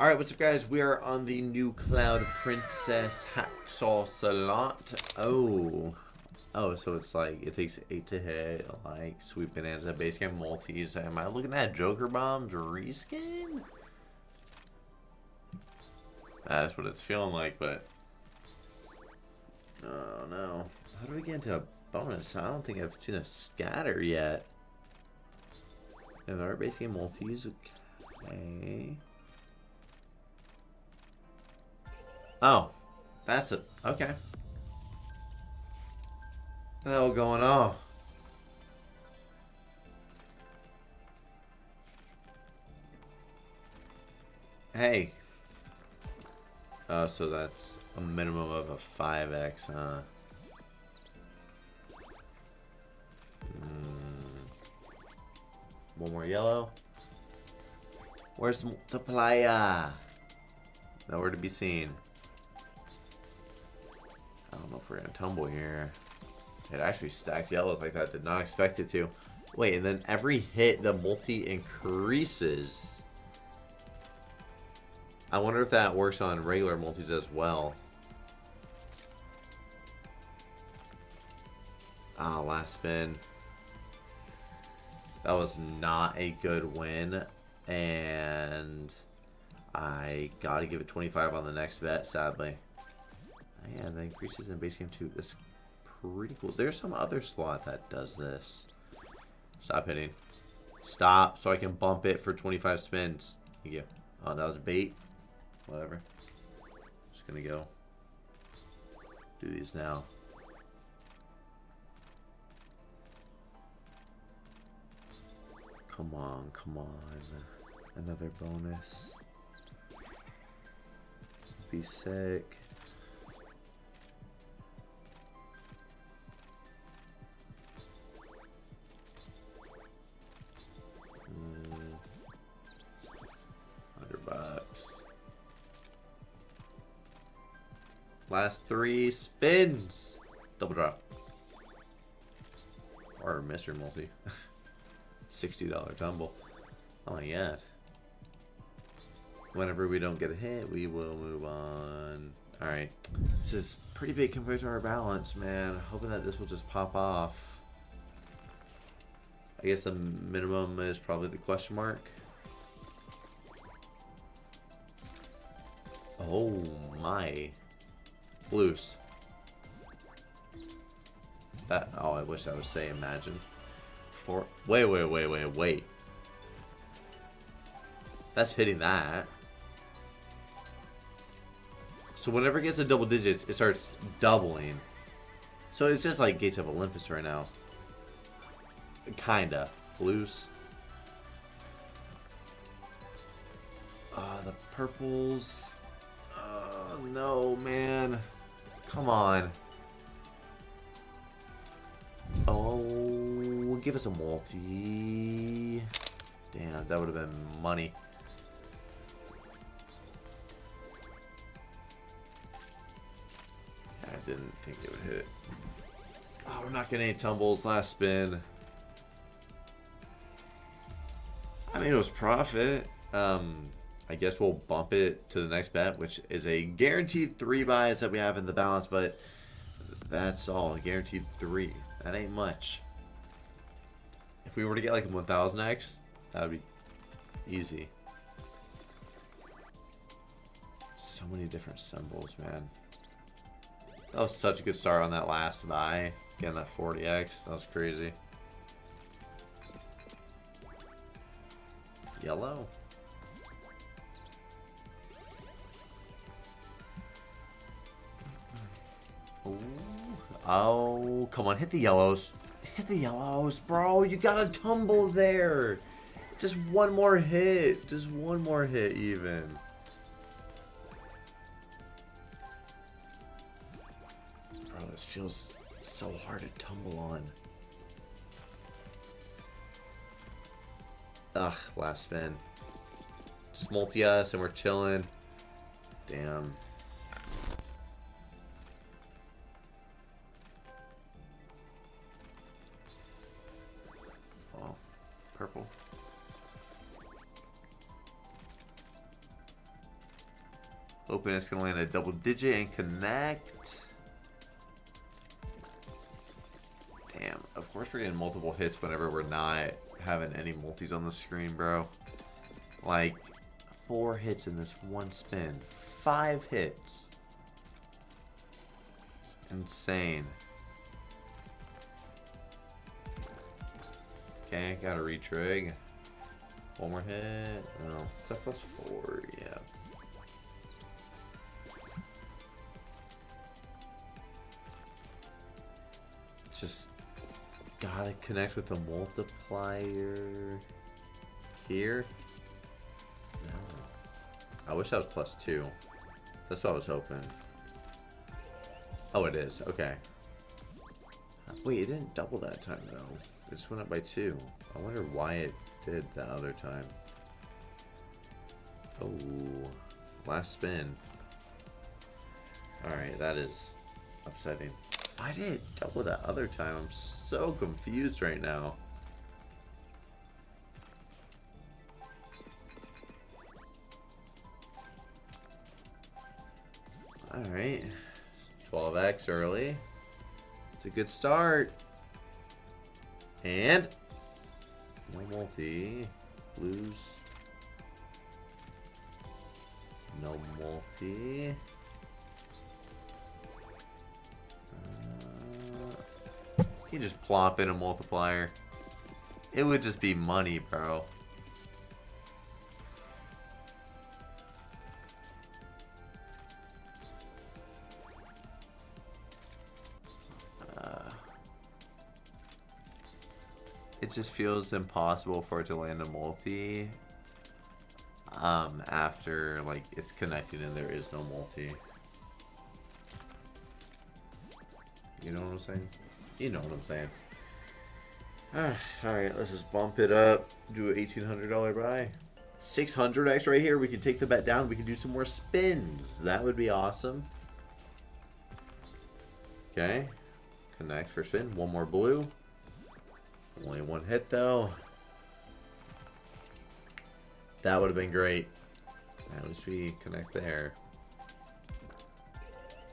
Alright, what's up guys? We are on the new Cloud Princess Hacksaw slot. Oh. Oh, so it's like, it takes 8 to hit, like Sweet Bonanza, base game multis. Am I looking at Joker Bombs reskin? That's what it's feeling like, but... Oh no. How do we get into a bonus? I don't think I've seen a scatter yet. And base game multis, okay. Oh, that's it. Okay. What the hell going on? Hey. Oh, so that's a minimum of a 5x, huh? Mm. One more yellow. Where's the multiplier? Nowhere to be seen. I don't know if we're gonna tumble here. It actually stacked yellows like that. Did not expect it to. Wait, and then every hit, the multi increases. I wonder if that works on regular multis as well. Ah, last spin. That was not a good win. And I gotta give it 25 on the next bet, sadly. Yeah, the increases in base game 2. That's pretty cool. There's some other slot that does this. Stop hitting. Stop, so I can bump it for 25 spins. Thank you. Oh, that was a bait. Whatever. Just gonna go. Do these now. Come on, come on. Another bonus. Be sick. Last three spins. Double drop. Or Mr. Multi. $60 tumble. Oh my god. Whenever we don't get a hit, we will move on. Alright. This is pretty big compared to our balance, man. Hoping that this will just pop off. I guess the minimum is probably the question mark. Oh my. Loose. That, oh, I wish I would say imagine. For, wait, wait, wait, wait, wait. That's hitting that. So whenever it gets to double digits, it starts doubling. So it's just like Gates of Olympus right now. Kinda. Loose. Uh, the purples. Oh, no, man. Come on. Oh, give us a multi. Damn, that would have been money. I didn't think it would hit. Oh, we're not getting any tumbles last spin. I mean, it was profit. Um, I guess we'll bump it to the next bet, which is a guaranteed three buys that we have in the balance, but that's all. Guaranteed three. That ain't much. If we were to get like a 1000x, that would be easy. So many different symbols, man. That was such a good start on that last buy. Getting that 40x. That was crazy. Yellow. Ooh. Oh, come on, hit the yellows. Hit the yellows, bro. You gotta tumble there. Just one more hit. Just one more hit, even. Bro, this feels so hard to tumble on. Ugh, last spin. Just multi us and we're chilling. Damn. Purple. Open it's going to land a double digit and connect. Damn. Of course we're getting multiple hits whenever we're not having any multis on the screen, bro. Like, four hits in this one spin. Five hits. Insane. Okay, got a retrig. One more hit. No, it's a plus four, yeah. Just gotta connect with the multiplier here. I wish that was plus two. That's what I was hoping. Oh, it is. Okay. Wait, it didn't double that time, though. Just went up by two. I wonder why it did that other time. Oh, last spin. Alright, that is upsetting. Why did it double that other time? I'm so confused right now. Alright. 12x early. It's a good start. And no multi. Blues. No multi. Uh, you just plop in a multiplier. It would just be money, bro. Just feels impossible for it to land a multi um, after like it's connected and there is no multi. You know what I'm saying? You know what I'm saying. Alright, let's just bump it up. Do an $1,800 buy. 600x right here. We can take the bet down. We can do some more spins. That would be awesome. Okay. Connect for spin. One more blue. Only one hit though. That would have been great. At least we connect there.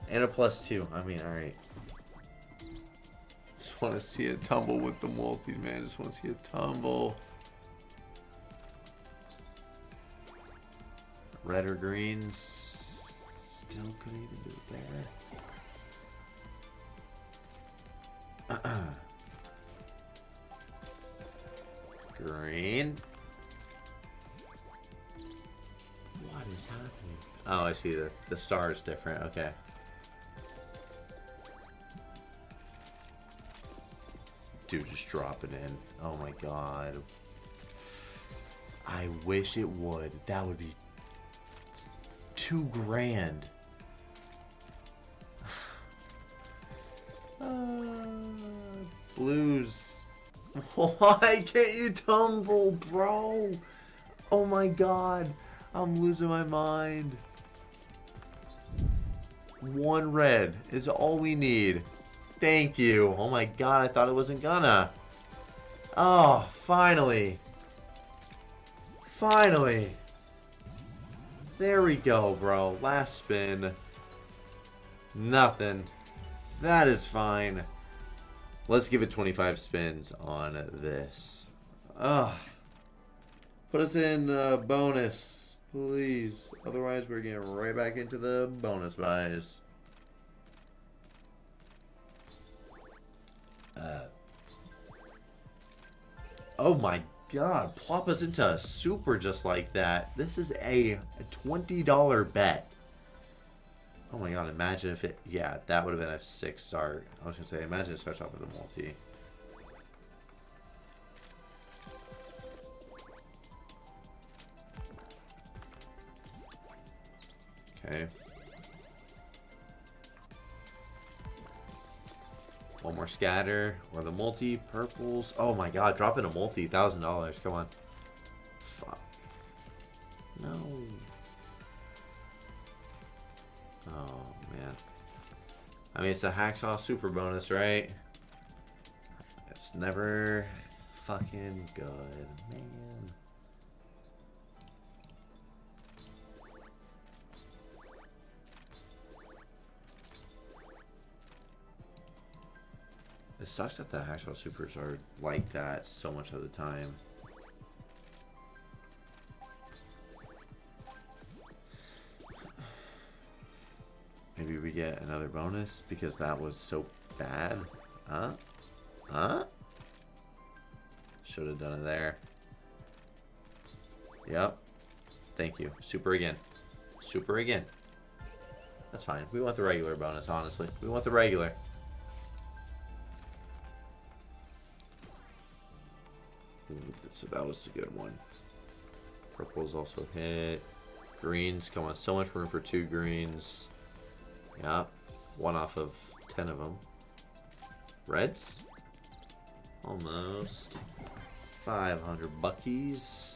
And a plus two. I mean, alright. Just want to see a tumble with the multi, man. Just want to see a tumble. Red or green. Still couldn't even do it there. Green. What is happening? Oh, I see. The, the star is different. Okay. Dude, just drop it in. Oh my god. I wish it would. That would be two grand. uh, blues. Why can't you tumble, bro? Oh my god. I'm losing my mind. One red is all we need. Thank you. Oh my god, I thought it wasn't gonna. Oh, finally. Finally. There we go, bro. Last spin. Nothing. That is fine. Let's give it 25 spins on this. Ah, Put us in uh, bonus, please. Otherwise, we're getting right back into the bonus buys. Uh. Oh my god, plop us into a super just like that. This is a $20 bet. Oh my god, imagine if it... Yeah, that would have been a six start. I was going to say, imagine it starts off with a multi. Okay. One more scatter. Or the multi. Purples. Oh my god, dropping a multi. $1,000. Come on. I mean, it's the Hacksaw Super Bonus, right? It's never fucking good, man. It sucks that the Hacksaw Supers are like that so much of the time. Get another bonus because that was so bad. Huh? Huh? Should have done it there. Yep. Thank you. Super again. Super again. That's fine. We want the regular bonus, honestly. We want the regular. So that was a good one. Purple's also hit. Greens, come on. So much room for two greens. Yeah. One off of ten of them. Reds? Almost. 500 buckies.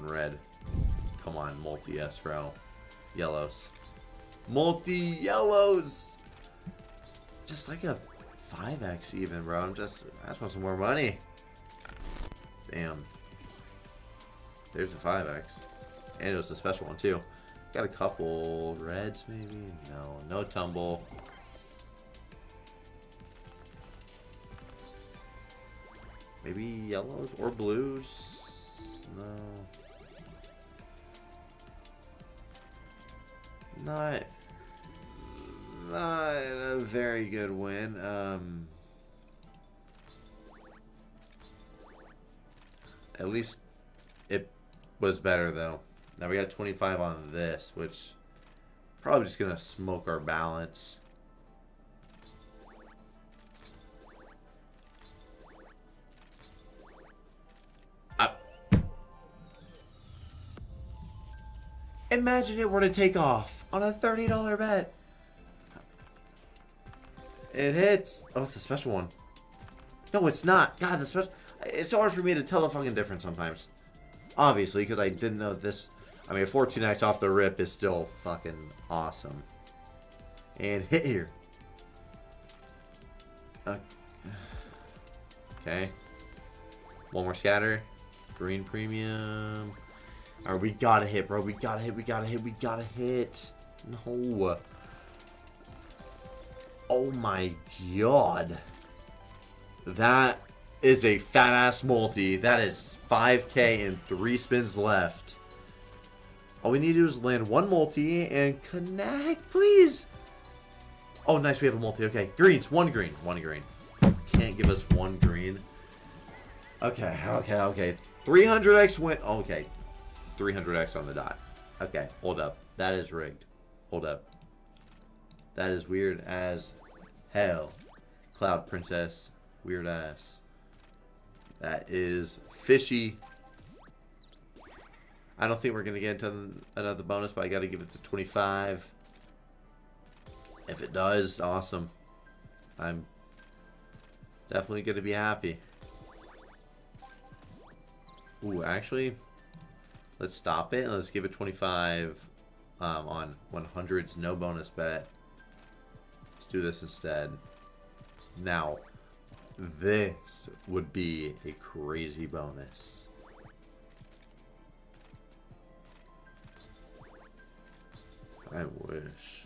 one red. Come on, multi-S, bro. Yellows. Multi-yellows! Just like a 5x even, bro. I'm just, I just want some more money. Damn. There's a 5x. And it was a special one, too. Got a couple reds, maybe? No, no tumble. Maybe yellows or blues? No. Not, not a very good win. Um, at least was better though. Now we got 25 on this, which probably just gonna smoke our balance. Imagine it were to take off on a $30 bet. It hits. Oh, it's a special one. No, it's not. God, the special. It's hard for me to tell the fucking difference sometimes. Obviously, because I didn't know this. I mean, 14x off the rip is still fucking awesome. And hit here. Uh, okay. One more scatter. Green premium. Alright, we gotta hit, bro. We gotta hit, we gotta hit, we gotta hit. No. Oh my god. That is a fat ass multi. That is 5k and three spins left. All we need to do is land one multi and connect, please. Oh, nice. We have a multi. Okay. Greens. One green. One green. Can't give us one green. Okay. Okay. Okay. 300x win. Okay. 300x on the dot. Okay, hold up. That is rigged. Hold up. That is weird as hell. Cloud Princess. Weird ass. That is fishy. I don't think we're going to get into another bonus, but I got to give it to 25. If it does, awesome. I'm definitely going to be happy. Ooh, actually, Let's stop it and let's give it 25 um, on 100's no bonus bet. Let's do this instead. Now, this would be a crazy bonus. I wish.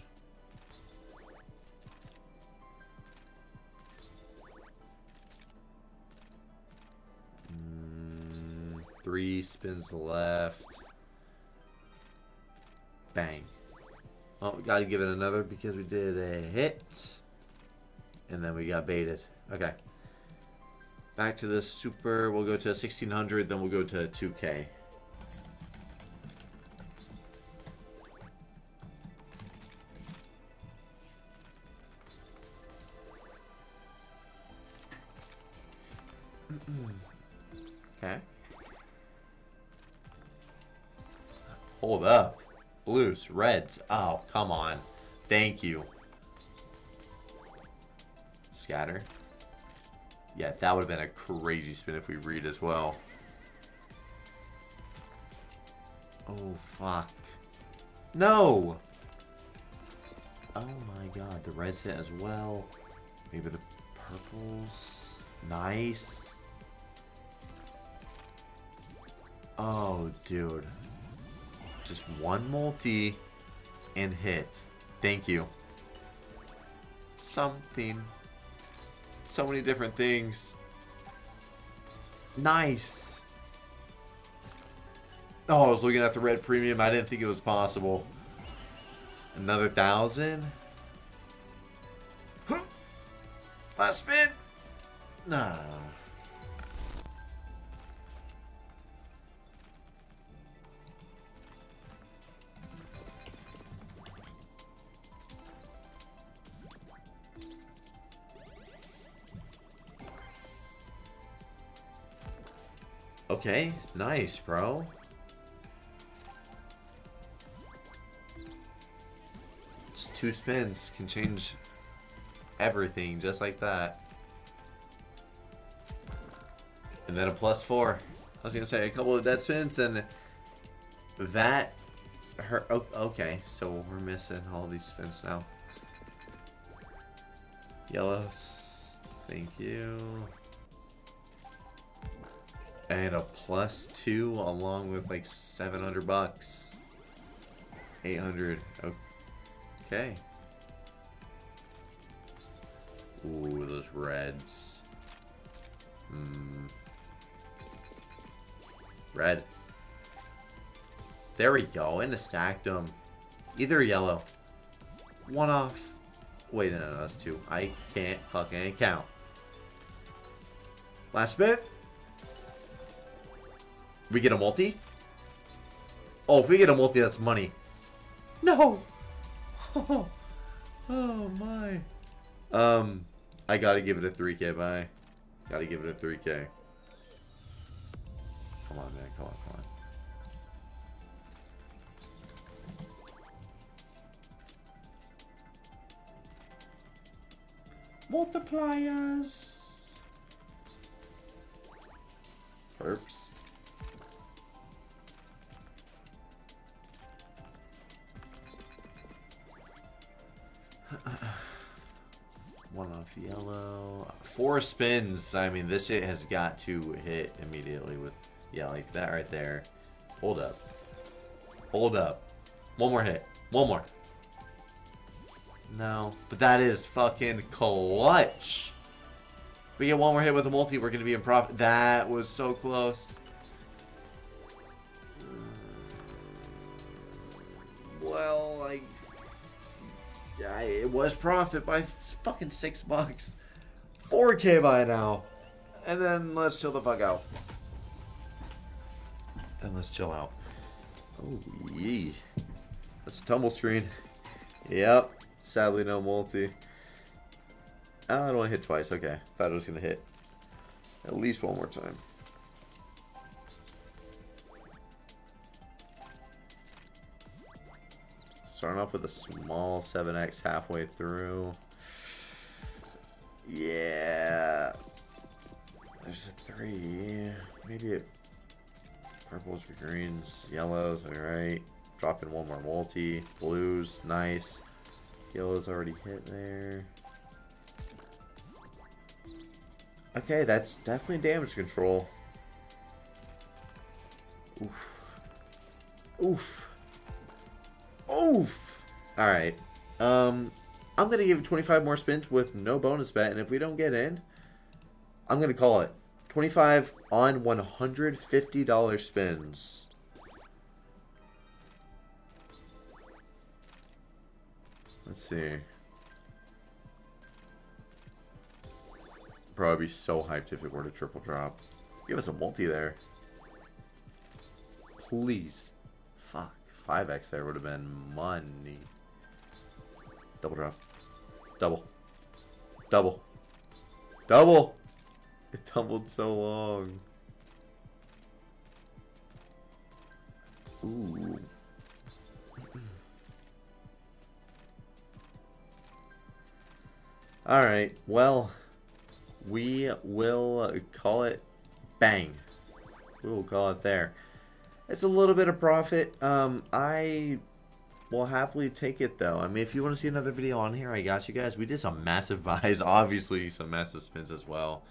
Mm, three spins left. Bang. Oh, we gotta give it another because we did a hit. And then we got baited. Okay. Back to the super. We'll go to 1600, then we'll go to 2k. okay. Hold up. Blues, reds. Oh, come on. Thank you. Scatter. Yeah, that would have been a crazy spin if we read as well. Oh, fuck. No! Oh my god, the reds hit as well. Maybe the purples. Nice. Oh, dude. Just one multi. and hit. Thank you. Something. So many different things. Nice. Oh, I was looking at the red premium. I didn't think it was possible. Another thousand? Last spin? Nah. Okay, nice, bro. Just two spins can change everything just like that. And then a plus four. I was gonna say a couple of dead spins, then that hurt. Oh, okay, so we're missing all these spins now. Yellows, thank you. And a plus two along with like 700 bucks. 800. Okay. Ooh, those reds. Hmm. Red. There we go. And a stacked them. Either yellow. One off. Wait, no, no, that's two. I can't fucking count. Last bit. We get a multi? Oh, if we get a multi, that's money. No! Oh, oh my. Um, I gotta give it a 3k, bye. Gotta give it a 3k. Come on, man. Come on, come on. Multipliers. Perps. Four spins. I mean, this shit has got to hit immediately with, yeah, like that right there. Hold up. Hold up. One more hit. One more. No. But that is fucking clutch. If we get one more hit with a multi, we're going to be in profit. That was so close. Uh, well, like, yeah, it was profit by fucking six bucks. 4k by now. And then let's chill the fuck out. And let's chill out. Oh, yee. That's a tumble screen. Yep. Sadly, no multi. Ah, oh, I only hit twice. Okay. Thought it was going to hit at least one more time. Starting off with a small 7x halfway through. Yeah. There's a three. Maybe it. Purples, greens, yellows, alright. Dropping one more multi. Blues, nice. Yellow's already hit there. Okay, that's definitely damage control. Oof. Oof. Oof! Alright. Um, I'm going to give 25 more spins with no bonus bet, and if we don't get in, I'm going to call it. 25 on $150 spins. Let's see. Probably be so hyped if it were to triple drop. Give us a multi there. Please. Fuck. 5x there would have been money. Double drop. Double. Double. Double! It tumbled so long. Ooh. Alright, well, we will call it bang. We will call it there. It's a little bit of profit. Um, I will happily take it though. I mean, if you want to see another video on here, I got you guys. We did some massive buys, obviously some massive spins as well.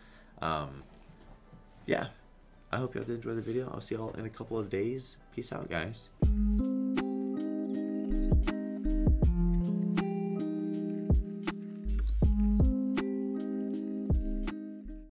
Um, yeah, I hope y'all did enjoy the video. I'll see y'all in a couple of days. Peace out, guys.